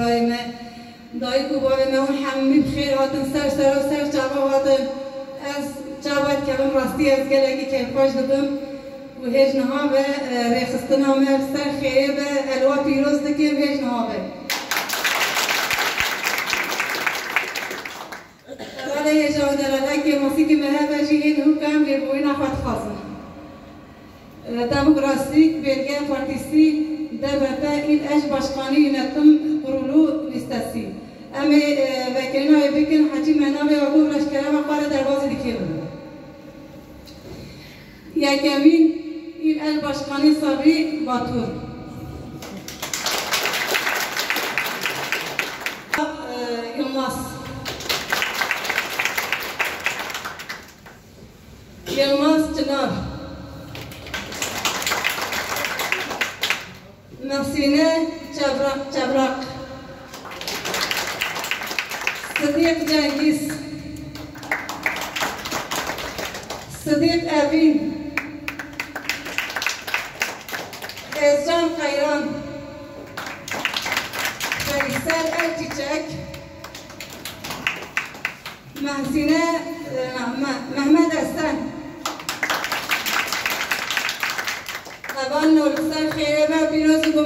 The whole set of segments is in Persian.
دائما دایک و ما اون همه بخیر هاتن سر سر و سر جواب هاتن از جواب کردم راستی از گلگی که خوش دادم. و هیچ نها به ریخستن همه سر خیره به الوا پیروز دکیم هیچ نها به. ولی هیچ آو دلاله که موسیقی مهبه جیهین حکم بیرگوی نخواد خواستن دموکراسی برگه پارتیسی دبته این اش باشقانی یونتم قرولو لیستسی امی وکرین های بکن حجی منابع و گوه رشکره و قاره درواز دیکی بود یکمین این اش باشقانی صبری باتور. Yılmaz Yılmaz Çınar Nasine Çabrak, صدیق جنگیز صدیق ابین صدیق صدیق ابین ایزان خیران خیسر ایچیچک محمد استن خبان نورسر خیره با بیروزی با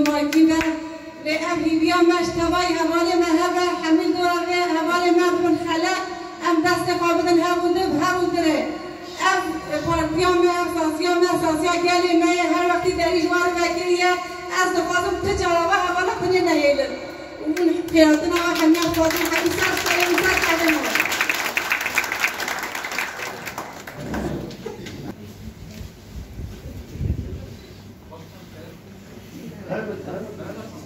پیروز گمراکی و به ابهی بیا مشتوای حوال مهبه حمیل دوره حوال مغبون خلق ام دست خوابدن هبونده هبوندره ام پارتیام ام ساسیام ام ساسیا گلی هر وقتی دریج وار بکریه از دخوازم تجاره و حوالا کنی نیلن اون پیراتنا و همیان خوازم حدی سر سر کردن تماشاوان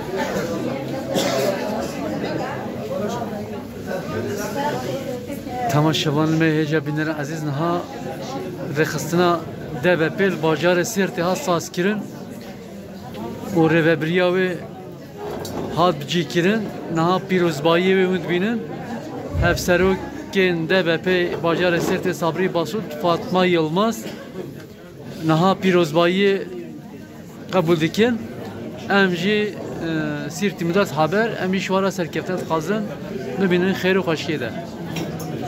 Hema şevan me heja aziz niha rexistina DVP li bajarê Sêrtê hat saz kirin û rêveberiya wê hat bicîkirin niha pîrozbayiyê wê hûn dibînin hev serokên DVP bajarê Fatma Yılmaz niha pîrozbayiyê qebûl dikin em jî e, Sirtî haber em jî şwara serkeftet xazin bibînin xêr û xweşiyê.